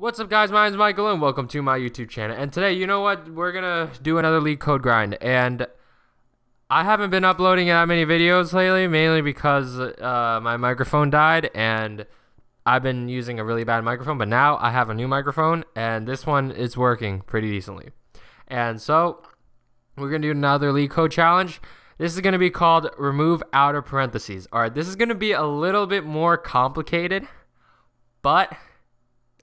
What's up guys, my name's Michael and welcome to my YouTube channel. And today, you know what, we're gonna do another LeetCode grind. And I haven't been uploading that many videos lately, mainly because uh, my microphone died and I've been using a really bad microphone. But now I have a new microphone and this one is working pretty decently. And so, we're gonna do another LeetCode challenge. This is gonna be called remove outer parentheses. Alright, this is gonna be a little bit more complicated, but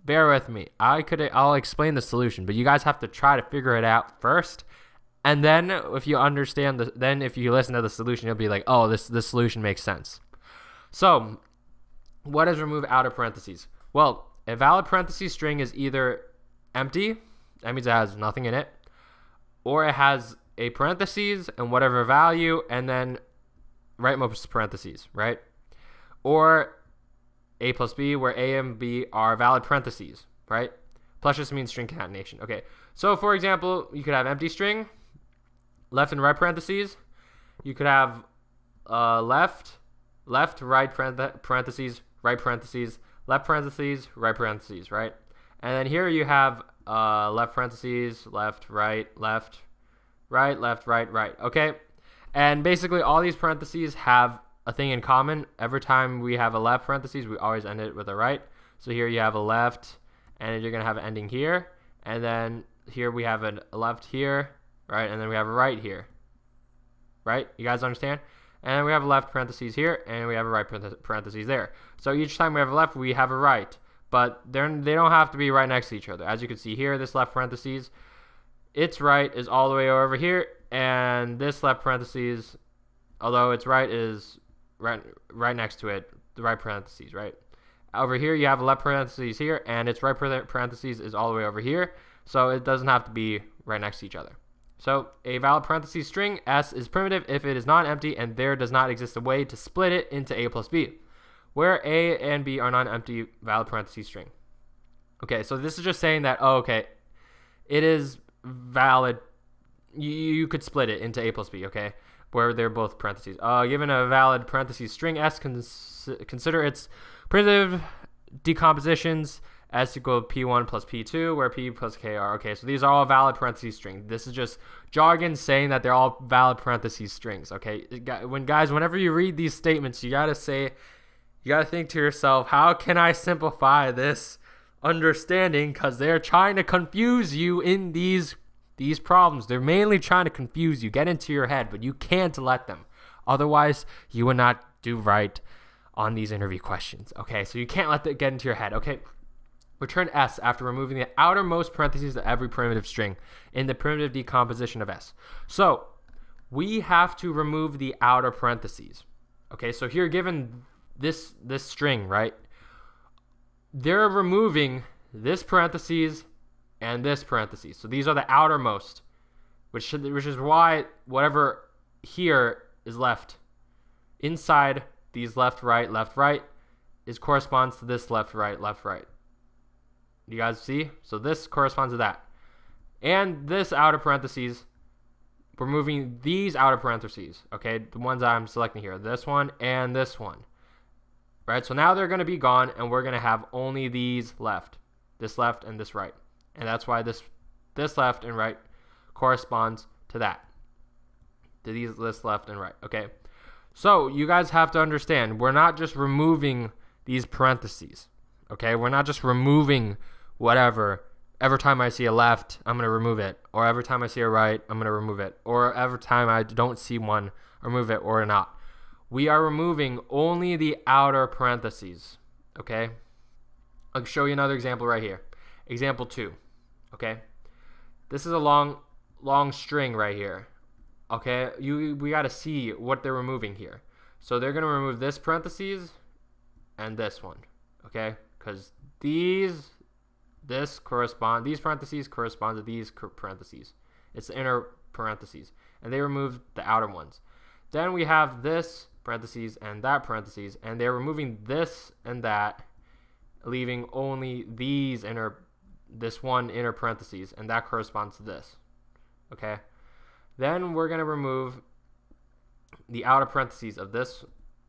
bear with me. I could I'll explain the solution, but you guys have to try to figure it out first. And then if you understand the then if you listen to the solution, you'll be like, "Oh, this this solution makes sense." So, what is remove outer parentheses? Well, a valid parentheses string is either empty, that means it has nothing in it, or it has a parentheses and whatever value and then rightmost parentheses, right? Or a plus b, where a and b are valid parentheses, right? Plus just means string concatenation. Okay, so for example, you could have empty string, left and right parentheses. You could have uh, left, left, right parentheses, right parentheses, left parentheses, right parentheses, right? And then here you have uh, left parentheses, left, right, left, right, left, right, right. Okay, and basically all these parentheses have a thing in common. Every time we have a left parentheses, we always end it with a right. So here you have a left, and you're going to have an ending here. And then here we have a left here, right? And then we have a right here, right? You guys understand? And we have a left parentheses here, and we have a right parentheses there. So each time we have a left, we have a right. But they're, they don't have to be right next to each other. As you can see here, this left parentheses, its right is all the way over here, and this left parentheses, although its right is right right next to it, the right parentheses, right? Over here, you have a left parentheses here, and its right parentheses is all the way over here, so it doesn't have to be right next to each other. So a valid parentheses string s is primitive if it is not empty and there does not exist a way to split it into a plus b, where a and b are non-empty valid parentheses string. Okay, so this is just saying that, oh, okay, it is valid. You, you could split it into a plus b, okay? Where they're both parentheses. Uh, given a valid parentheses string s, cons consider its primitive decompositions s equal p1 plus p2, where p plus k are. Okay, so these are all valid parentheses strings. This is just jargon saying that they're all valid parentheses strings. Okay, when guys, whenever you read these statements, you gotta say, you gotta think to yourself, how can I simplify this understanding? Because they're trying to confuse you in these these problems, they're mainly trying to confuse you, get into your head, but you can't let them. Otherwise, you will not do right on these interview questions. Okay, so you can't let that get into your head. Okay, return S after removing the outermost parentheses of every primitive string in the primitive decomposition of S. So we have to remove the outer parentheses. Okay, so here given this this string, right? They're removing this parentheses and this parentheses. So these are the outermost, which should, which is why whatever here is left inside these left right left right is corresponds to this left right left right. You guys see? So this corresponds to that. And this outer parentheses, we're moving these outer parentheses, okay? The ones I'm selecting here, this one and this one. Right? So now they're going to be gone and we're going to have only these left. This left and this right and that's why this this left and right corresponds to that. To these this left and right okay? So you guys have to understand we're not just removing these parentheses okay? We're not just removing whatever. Every time I see a left I'm gonna remove it. Or every time I see a right I'm gonna remove it. Or every time I don't see one remove it or not. We are removing only the outer parentheses okay? I'll show you another example right here. Example 2 okay? This is a long long string right here. Okay? You we got to see what they're removing here. So they're going to remove this parentheses and this one, okay? Cuz these this correspond these parentheses correspond to these parentheses. It's the inner parentheses and they remove the outer ones. Then we have this parentheses and that parentheses and they're removing this and that leaving only these inner this one inner parentheses, and that corresponds to this. Okay? Then we're going to remove the outer parentheses of this.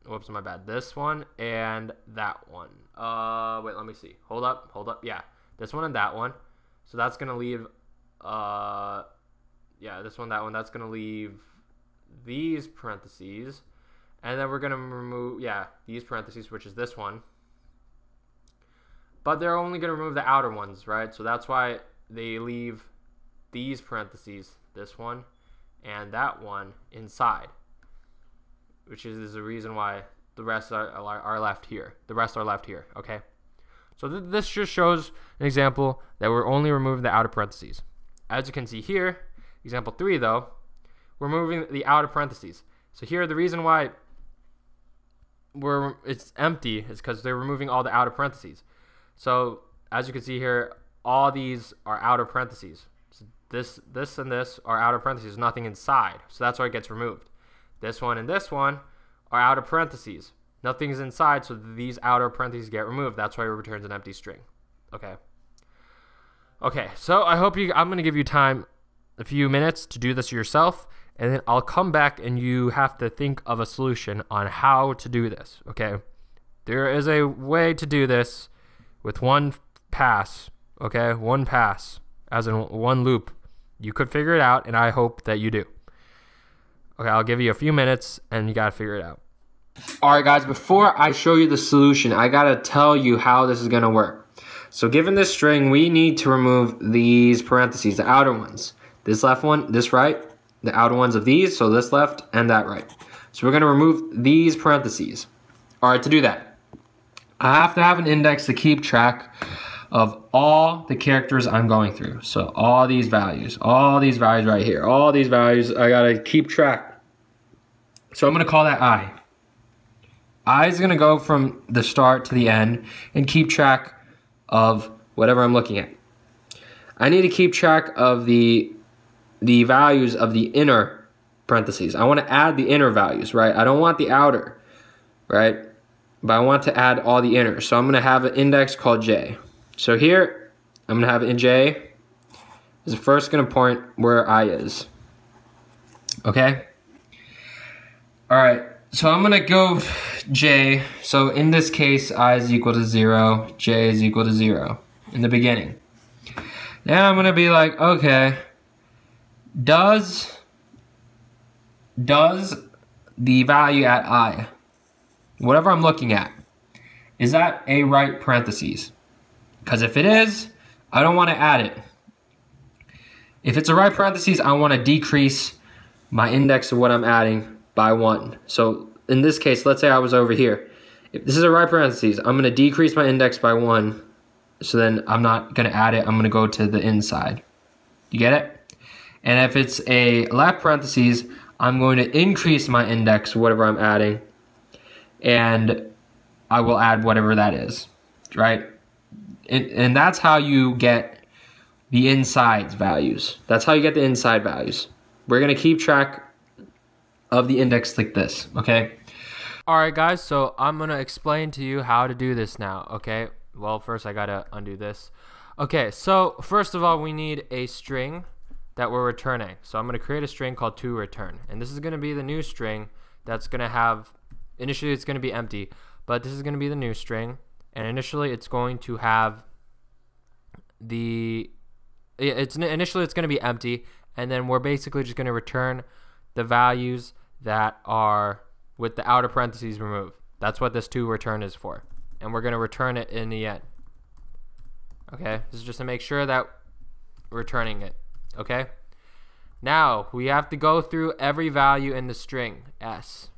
Whoops, my bad. This one and that one. Uh, wait, let me see. Hold up, hold up. Yeah. this one and that one. So that's gonna leave, uh, yeah, this one, that one. That's gonna leave these parentheses, and then we're gonna remove, yeah, these parentheses, which is this one. But they're only gonna remove the outer ones, right? So that's why they leave these parentheses, this one, and that one inside, which is the reason why the rest are, are left here. The rest are left here, okay? So th this just shows an example that we're only removing the outer parentheses. As you can see here, example 3 though, we're moving the outer parentheses. So here the reason why we're it's empty is because they're removing all the outer parentheses. So as you can see here, all these are outer parentheses. So this this and this are outer parentheses, nothing inside. So that's why it gets removed. This one and this one are outer parentheses. Nothing's inside, so these outer parentheses get removed. That's why it returns an empty string. Okay. Okay, so I hope you, I'm going to give you time, a few minutes to do this yourself, and then I'll come back and you have to think of a solution on how to do this, okay? There is a way to do this with one pass, okay? One pass, as in one loop. You could figure it out, and I hope that you do. Okay, I'll give you a few minutes, and you got to figure it out. All right, guys, before I show you the solution, I got to tell you how this is to work. So given this string, we need to remove these parentheses, the outer ones. This left one, this right, the outer ones of these, so this left and that right. So we're to remove these parentheses. All right, to do that, I have to have an index to keep track of all the characters I'm going through. So all these values, all these values right here, all these values, I got to keep track. So I'm to call that I. I is to go from the start to the end and keep track of whatever I'm looking at. I need to keep track of the the values of the inner parentheses. I want to add the inner values, right? I don't want the outer, right? But I want to add all the inner. So I'm going to have an index called j. So here, I'm going to have in j is first going to point where i is. Okay? All right. So I'm going to go j. So in this case, i is equal to 0, j is equal to 0 in the beginning. Then I'm going to be like, okay, does does the value at i, whatever I'm looking at, is that a right parentheses? Because if it is, I don't want to add it. If it's a right parentheses, I want to decrease my index of what I'm adding by one. So in this case, let's say I was over here. If this is a right parentheses, I'm going to decrease my index by one. So then I'm not going to add it. I'm going to go to the inside. You get it? And if it's a left parentheses, I'm going to increase my index, whatever I'm adding, and I will add whatever that is, right? And, and that's how you get the insides values. That's how you get the inside values. We're to keep track of the index like this, okay? Alright guys, so I'm to explain to you how to do this now, okay? Well, first I got to undo this. Okay, so first of all, we need a string that we're returning. So I'm to create a string called to return. And this is to be the new string that's to have, initially it's going to be empty, but this is going to be the new string. And initially it's going to have the, it's initially it's going to be empty. And then we're basically just going to return the values that are with the outer parentheses removed. That's what this to return is for. And we're going to return it in the end. Okay, this is just to make sure that we're returning it okay? Now, we have to go through every value in the string s.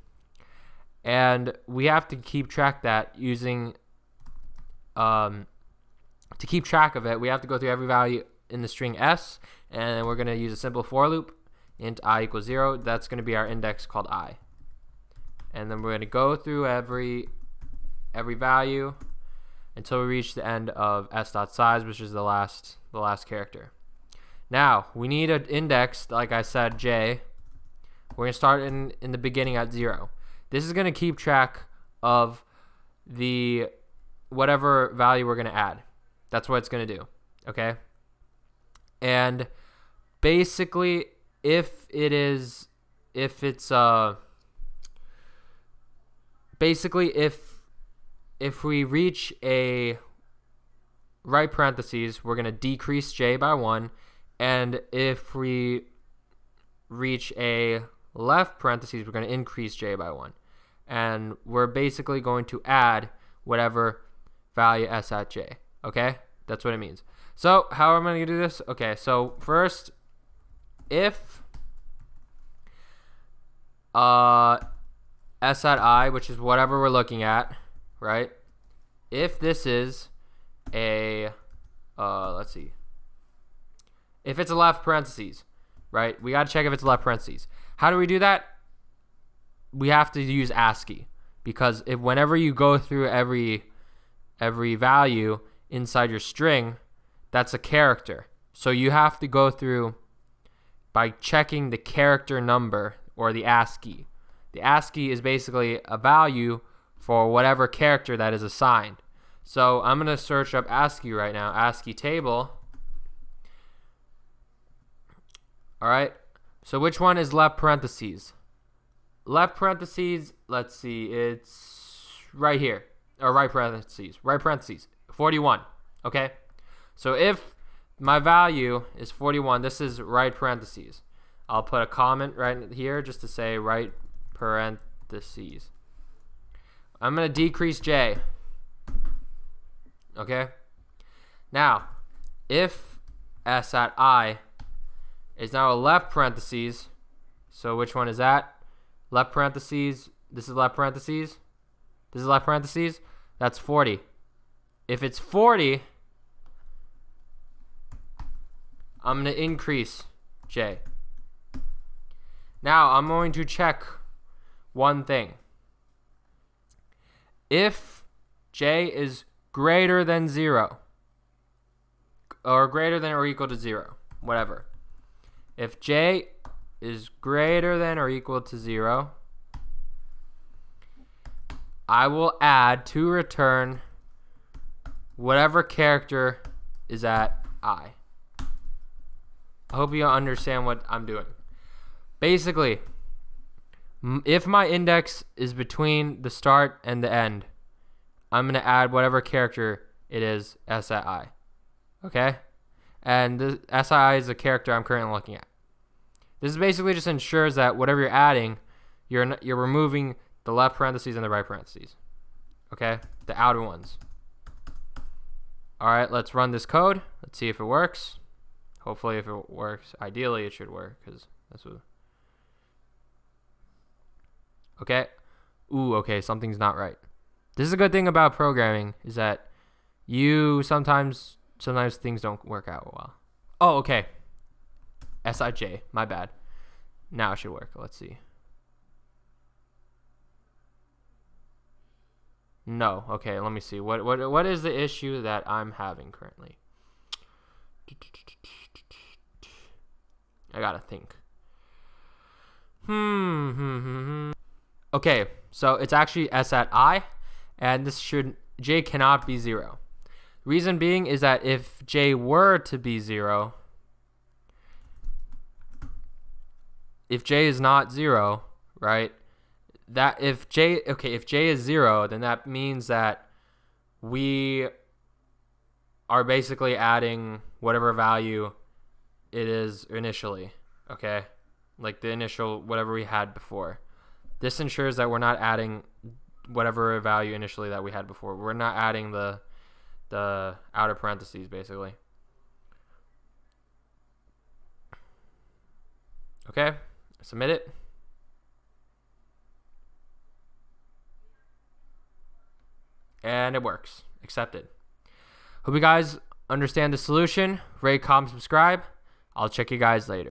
And we have to keep track that using, um, to keep track of it, we have to go through every value in the string s, and we're going to use a simple for loop, int i equals 0. That's going to be our index called i. And then we're going to go through every every value until we reach the end of s dot size, which is the last the last character. Now, we need an index, like I said, j. We're going to start in, in the beginning at 0. This is going to keep track of the whatever value we're going to add. That's what it's going to do, okay? And basically, if it is, if it's, uh, basically, if, if we reach a, right parentheses, we're going to decrease j by 1. And if we reach a left parentheses, we're going to increase j by 1. And we're basically going to add whatever value s at j. Okay? That's what it means. So, how am I going to do this? Okay, so first, if uh, s at i, which is whatever we're looking at, right? If this is a, uh, let's see, if it's a left parentheses, right? We got to check if it's a left parentheses. How do we do that? We have to use ASCII because if whenever you go through every every value inside your string, that's a character. So you have to go through by checking the character number or the ASCII. The ASCII is basically a value for whatever character that is assigned. So I'm going to search up ASCII right now, ASCII table. All right. So which one is left parentheses? Left parentheses, let's see, it's right here. Or right parentheses, right parentheses, 41. Okay. So if my value is 41, this is right parentheses. I'll put a comment right here just to say right parentheses. I'm going to decrease j. Okay? Now, if s at i is now a left parentheses, so which one is that? Left parentheses, this is left parentheses, this is left parentheses, that's 40. If it's 40, I'm going to increase j. Now, I'm going to check one thing. If j is greater than 0, or greater than or equal to 0, whatever. If j is greater than or equal to 0, I will add to return whatever character is at i. I hope you understand what I'm doing. Basically, if my index is between the start and the end, I'm going to add whatever character it is s at i. Okay? And the SII is the character I'm currently looking at. This basically just ensures that whatever you're adding, you're you're removing the left parentheses and the right parentheses. Okay? The outer ones. All right, let's run this code. Let's see if it works. Hopefully, if it works, ideally it should work because that's what. Okay. Ooh, okay, something's not right. This is a good thing about programming is that you sometimes sometimes things don't work out well. Oh, okay. Sij, my bad. Now it should work. Let's see. No. Okay, let me see. What what what is the issue that I'm having currently? I gotta think. Hmm, hmm, hmm, hmm. Okay, so it's actually s at i, and this should j cannot be zero. Reason being is that if j were to be zero, if j is not zero, right? That if j okay, if j is zero, then that means that we are basically adding whatever value it is initially, okay? Like the initial whatever we had before. This ensures that we're not adding whatever value initially that we had before. We're not adding the the outer parentheses basically. Okay, submit it. And it works. Accepted. Hope you guys understand the solution. Rate, comment, subscribe. I'll check you guys later.